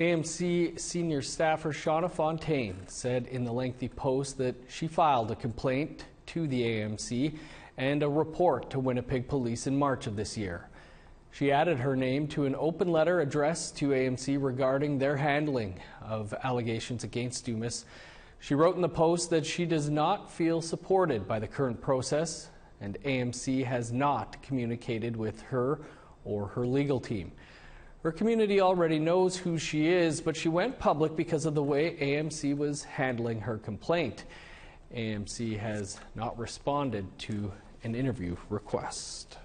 AMC senior staffer Shauna Fontaine said in the lengthy post that she filed a complaint to the AMC and a report to Winnipeg Police in March of this year. She added her name to an open letter addressed to AMC regarding their handling of allegations against Dumas. She wrote in the post that she does not feel supported by the current process and AMC has not communicated with her or her legal team. Her community already knows who she is, but she went public because of the way AMC was handling her complaint. AMC has not responded to an interview request.